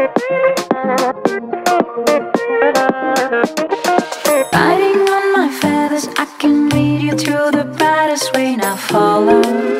Riding on my feathers, I can lead you through the brightest way. Now follow.